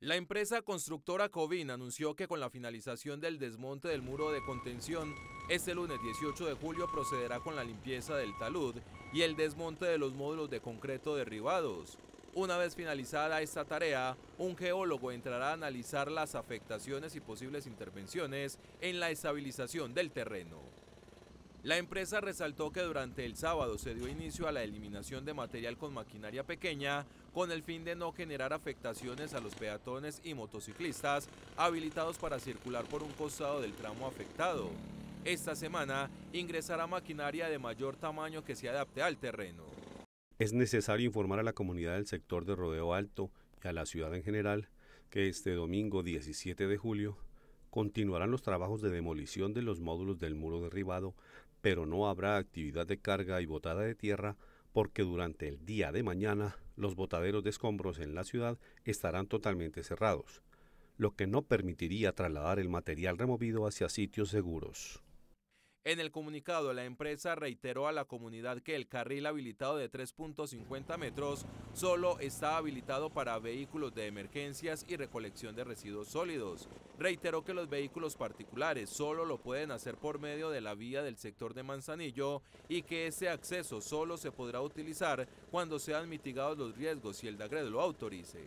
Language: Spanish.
La empresa constructora Covin anunció que con la finalización del desmonte del muro de contención, este lunes 18 de julio procederá con la limpieza del talud y el desmonte de los módulos de concreto derribados. Una vez finalizada esta tarea, un geólogo entrará a analizar las afectaciones y posibles intervenciones en la estabilización del terreno. La empresa resaltó que durante el sábado se dio inicio a la eliminación de material con maquinaria pequeña con el fin de no generar afectaciones a los peatones y motociclistas habilitados para circular por un costado del tramo afectado. Esta semana ingresará maquinaria de mayor tamaño que se adapte al terreno. Es necesario informar a la comunidad del sector de Rodeo Alto y a la ciudad en general que este domingo 17 de julio continuarán los trabajos de demolición de los módulos del muro derribado pero no habrá actividad de carga y botada de tierra porque durante el día de mañana los botaderos de escombros en la ciudad estarán totalmente cerrados, lo que no permitiría trasladar el material removido hacia sitios seguros. En el comunicado, la empresa reiteró a la comunidad que el carril habilitado de 3.50 metros solo está habilitado para vehículos de emergencias y recolección de residuos sólidos. Reiteró que los vehículos particulares solo lo pueden hacer por medio de la vía del sector de Manzanillo y que ese acceso solo se podrá utilizar cuando sean mitigados los riesgos y el DAGRED lo autorice.